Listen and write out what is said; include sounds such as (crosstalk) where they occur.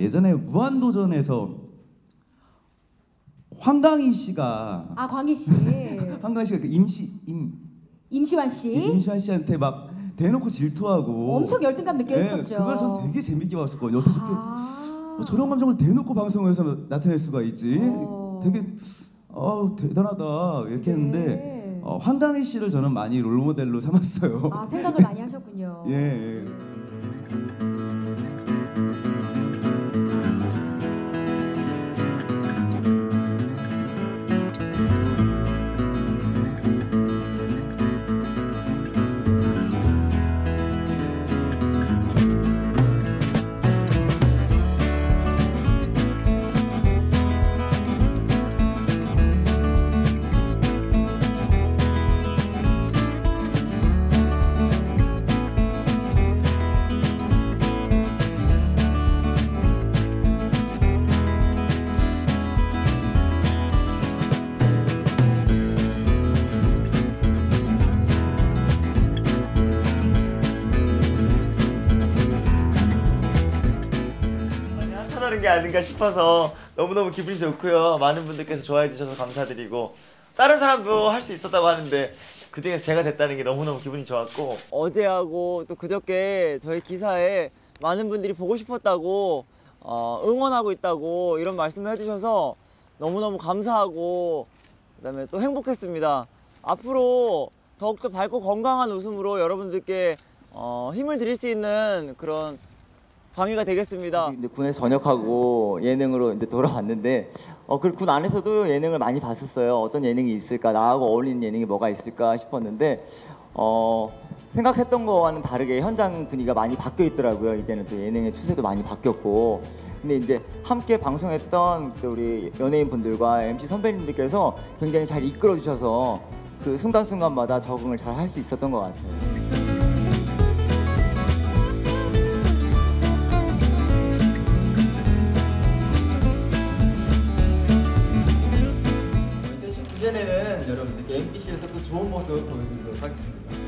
예전에 무한도전에서 황강희 씨가 아 광희 씨, (laughs) 황강희 씨가 그 임시 임 임시완 씨, 임시완 씨한테 막 대놓고 질투하고 엄청 열등감 느껴했었죠. 예, 그걸 전 되게 재밌게 봤었거든요. 어떻게 아, 어, 저런 감정을 대놓고 방송에서 나타낼 수가 있지? 어. 되게 어, 대단하다 이렇게 했는데 네. 어, 황강희 씨를 저는 많이 롤모델로 삼았어요. 아 생각을 많이 (laughs) 하셨군요. 예, 예. 하다는 게 아닌가 싶어서 너무너무 기분이 좋고요. 많은 분들께서 좋아해 주셔서 감사드리고 다른 사람도 할 수 있었다고 하는데 그 중에서 제가 됐다는 게 너무너무 기분이 좋았고 어제하고 또 그저께 저희 기사에 많은 분들이 보고 싶었다고 어, 응원하고 있다고 이런 말씀을 해주셔서 너무너무 감사하고 그다음에 또 행복했습니다. 앞으로 더욱더 밝고 건강한 웃음으로 여러분들께 어, 힘을 드릴 수 있는 그런 광희가 되겠습니다. 이제 군에 전역하고 예능으로 이제 돌아왔는데 어, 그군 안에서도 예능을 많이 봤었어요. 어떤 예능이 있을까, 나하고 어울리는 예능이 뭐가 있을까 싶었는데 어, 생각했던 거와는 다르게 현장 분위기가 많이 바뀌어 있더라고요. 이제는 또 예능의 추세도 많이 바뀌었고. 근데 이제 함께 방송했던 또 우리 연예인 분들과 MC 선배님들께서 굉장히 잘 이끌어 주셔서 그 순간순간마다 적응을 잘 할 수 있었던 것 같아요. 19년에는 여러분들께 MBC에서 또 좋은 모습 보여드리도록 하겠습니다.